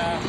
uh,